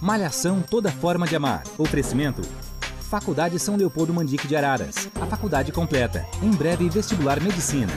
Malhação toda forma de amar. Oferecimento Faculdade São Leopoldo Mandique de Araras. A faculdade completa. Em breve, vestibular medicina.